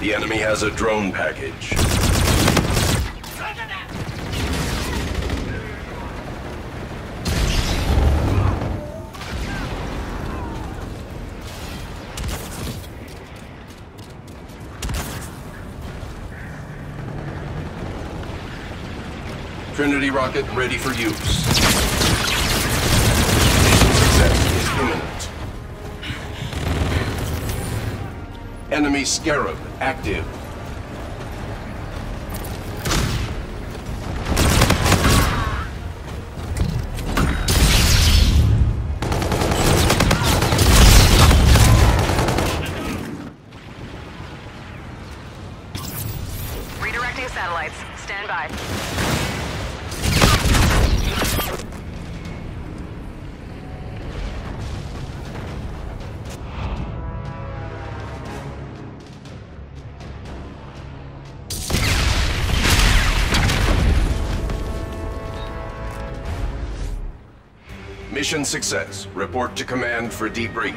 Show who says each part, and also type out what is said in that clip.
Speaker 1: The enemy has a drone package. Trinity rocket ready for use. Enemy Scarab active.
Speaker 2: Redirecting satellites. Stand by.
Speaker 1: Mission success. Report to command for debrief.